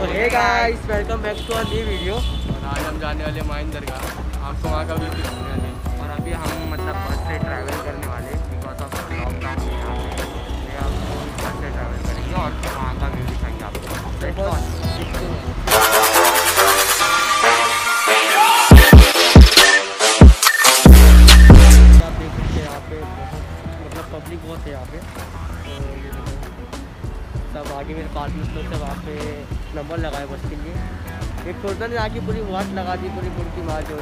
Hey guys welcome back to our new video और आज हम जाने वाले माइन दरगाह। आपको वहाँ का भी दिखाने और अभी हम मतलब बस से ट्रैवल करने आगे मेरे पास में स्टोर सब वहाँ पे नंबर लगाए बस के लिए। एक टोटल ने आके पूरी वाट लगा दी पूरी मुर्गी मार जो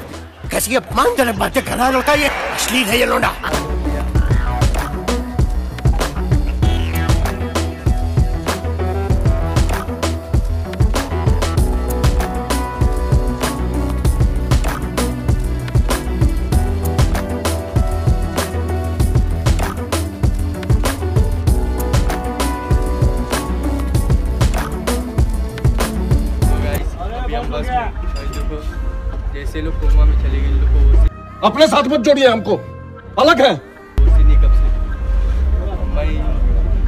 कैसे अपमान जनक बातें करा लोटा है ये? असली है ये लोडा। जैसे लोग कोमा में चले गए लोग को अपने साथ मत जोड़िए हमको। अलग है। कब से मैं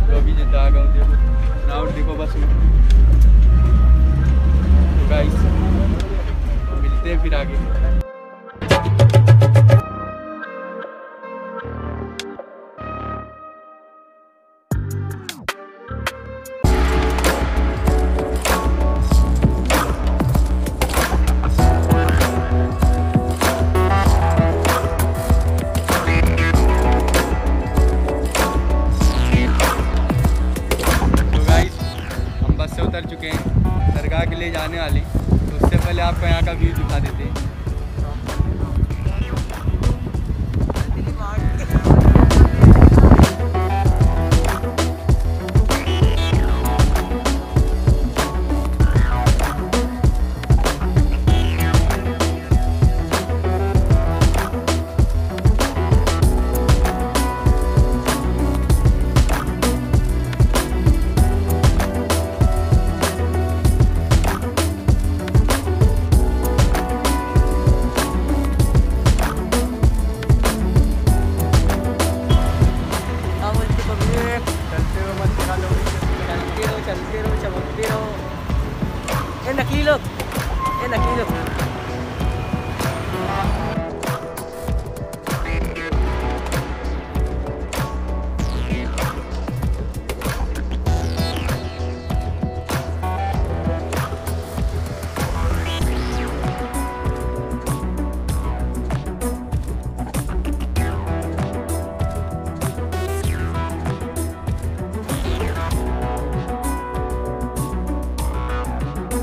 तो अभी जो आ गया हूँ देखो राउंड देखो बस में। तो गाइस मिलते हैं फिर आगे। चुके हैं दरगाह के लिए जाने वाली तो उससे पहले आपको यहाँ का व्यू दिखा देते हैं। ये नकली लोग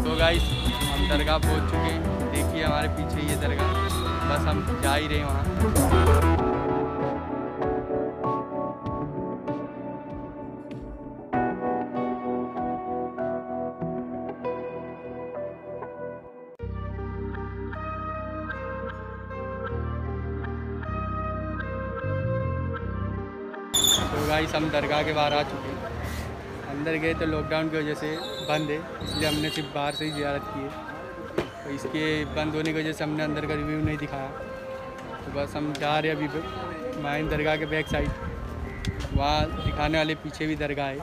तो गाइस हम दरगाह पहुँच चुके हैं। देखिए हमारे पीछे ये दरगाह। बस हम जा ही रहे हैं वहाँ। तो गाइस हम दरगाह के बाहर आ चुके हैं। अंदर गए तो लॉकडाउन की वजह से बंद है, इसलिए हमने सिर्फ़ बाहर से ही जियारत की है। तो इसके बंद होने की वजह से हमने अंदर का रिव्यू नहीं दिखाया। तो बस हम जा रहे हैं अभी माइन दरगाह के बैक साइड वहाँ दिखाने वाले पीछे भी दरगाह है।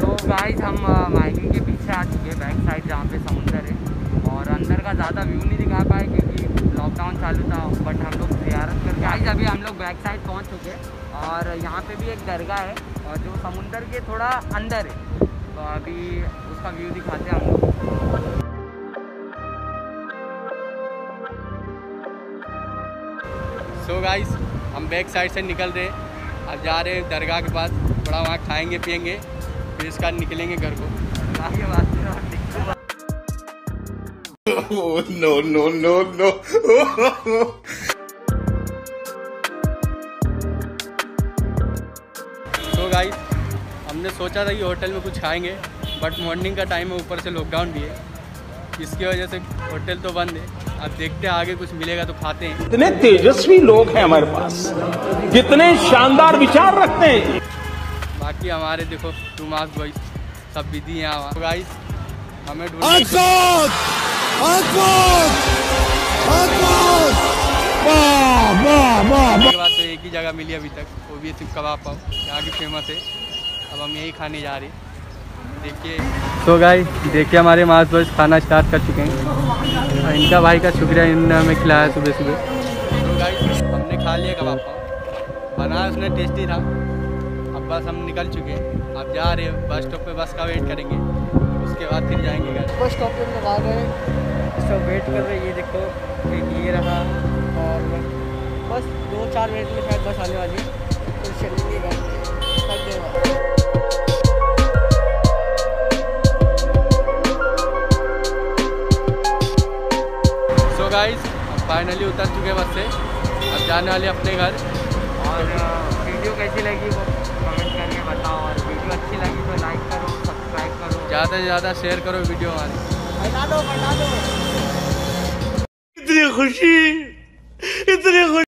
तो गाइस हम माइनिंग के पीछे आ चुके हैं बैक साइड जहाँ पे समुंदर है। और अंदर का ज़्यादा व्यू नहीं दिखा पाए क्योंकि लॉकडाउन चालू था बट हम लोग जियारत करके गाइस अभी हम लोग बैक साइड पहुँच चुके हैं और यहाँ पे भी एक दरगाह है और जो समुंदर के थोड़ा अंदर है तो अभी उसका व्यू दिखाते हैं हम लोग। सो गाइस हम बैक साइड से निकल रहे हैं। अब जा रहे हैं दरगाह के पास थोड़ा वहाँ खाएँगे पियेंगे फिर इसका निकलेंगे घर को। नो नो नो नो तो गाइस हमने सोचा था कि होटल में कुछ खाएँगे बट मॉर्निंग का टाइम है ऊपर से लॉकडाउन भी है। इसकी वजह से होटल तो बंद है। अब देखते हैं आगे कुछ मिलेगा तो खाते हैं। इतने तेजस्वी लोग हैं हमारे पास। कितने शानदार विचार रखते हैं। बाकी हमारे देखो टू बॉयज़ सब विधि यहाँ। गाइस हमें वाह वाह बाद तो एक ही जगह मिली अभी तक वो भी सिर्फ़ कबाब पाव यहाँ की फ़ेमस है। अब हम यही खाने जा रहे हैं। देखिए। तो गाय देखिए हमारे मास बस खाना स्टार्ट कर चुके हैं। और इनका भाई का शुक्रिया इन्होंने हमें खिलाया सुबह सुबह। तो गाय हमने खा लिया कबाब पाव। बनाया उसने टेस्टी था। अब बस हम निकल चुके हैं। अब जा रहे हैं बस स्टॉप पे बस का वेट करेंगे। उसके बाद फिर जाएँगे घर। बस स्टॉप पे लगा गए। सब वेट कर रहे ये देखो ये रहा और बस दो चार मिनट में शायद बस आने वाली है। तो चलेंगे सो गाइस फाइनली उतर चुके हैं बस से। अब जाने वाले अपने घर। और वीडियो कैसी लगी वो कमेंट करके बताओ और वीडियो अच्छी लगी तो लाइक करो सब्सक्राइब करो। ज़्यादा से ज़्यादा शेयर करो वीडियो हमारी। इतनी खुशी इतनी खुशी।